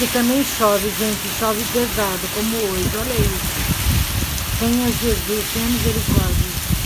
Aqui também chove, gente. Chove pesado, como hoje. Olha isso. Tenha Jesus, tenha misericórdia.